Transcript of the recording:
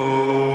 oh.